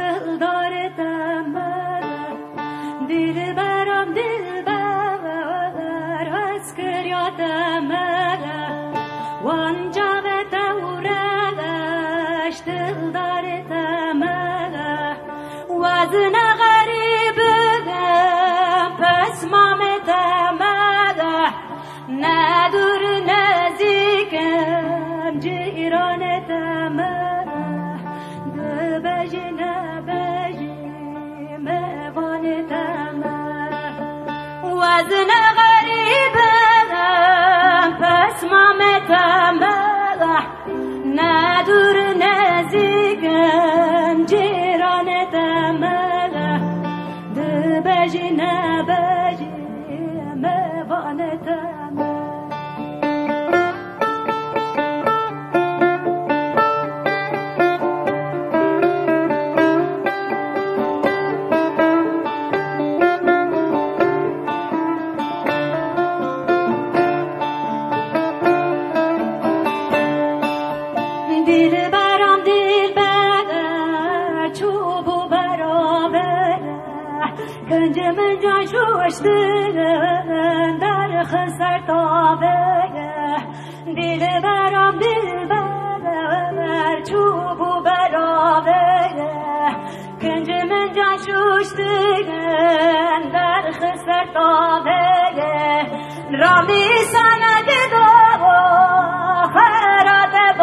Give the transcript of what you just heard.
دل داره تمام. دل برام دل بر از کریا تمام. وان جا به تورش دل داره تمام وزن غریب پس مام تمام. ندور نزیکم جیران تمام. بجنه وزن غريب بس ما متمالا ندور نزيكم جيران تمالا دبجي نبجي کنج من جان شوشتن در خسر تابه دل برام دل بر چوب برابر کنج من جان شوشتن در خسر تابه رامی